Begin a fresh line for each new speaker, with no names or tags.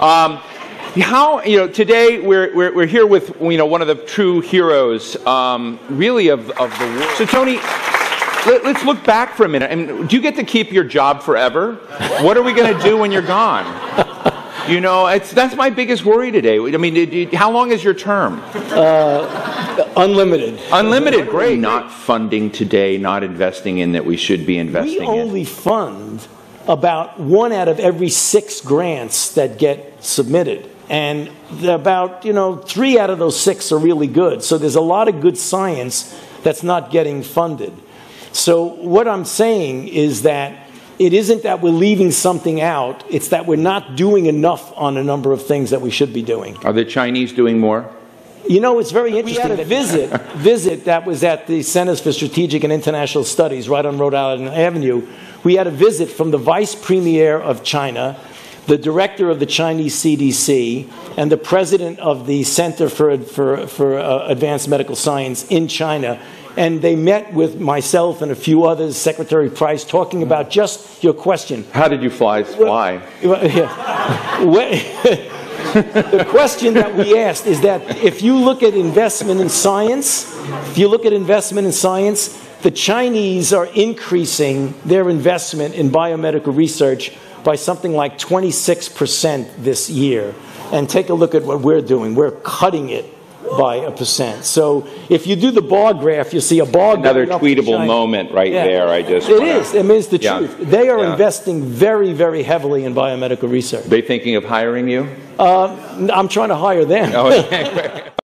Um, how you know today we're, we're, we're here with you know one of the true heroes um, really of, of the world. So tony let, us look back for a minute. I mean, do you get to keep your job forever? What are we going to do when you're gone? You know it's, that's my biggest worry today. I mean it, it, how long is your term?
Uh, unlimited.
Unlimited great. Not funding today not investing in that we should be investing
we only
in.
fund about one out of every six grants that get submitted. And about you know three out of those six are really good. So there's a lot of good science that's not getting funded. So what i'm saying is that it isn't that we're leaving something out. It's that we're not doing enough on a number of things that we should be doing.
Are the chinese doing more?
You know, it's very interesting. We had a visit, visit that was at the Centers for Strategic and International Studies right on Rhode Island Avenue. We had a visit from the vice premier of China, the director of the Chinese CDC, and the president of the Center for, for, for uh, Advanced Medical Science in China. And they met with myself and a few others, Secretary Price, talking about just your question.
How did you fly? Fly?
Well, yeah. the question that we asked is that if you look at investment in science, if you look at investment in science, the Chinese are increasing their investment in biomedical research by something like 26% this year. And take a look at what we're doing. We're cutting it by a percent. So if you do the bar graph, you see a bar
Another tweetable moment right yeah. there. I just
It is. I mean, it's the yeah. truth. They are yeah. investing very, very heavily in biomedical research. Are
they thinking of hiring you?
Uh, I'm trying to hire them. Oh,